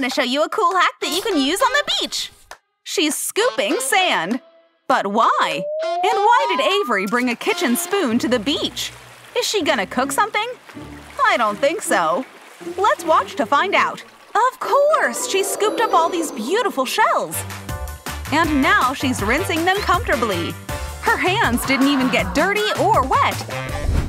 gonna show you a cool hack that you can use on the beach. She's scooping sand. But why? And why did Avery bring a kitchen spoon to the beach? Is she gonna cook something? I don't think so. Let's watch to find out. Of course! She scooped up all these beautiful shells. And now she's rinsing them comfortably. Her hands didn't even get dirty or wet.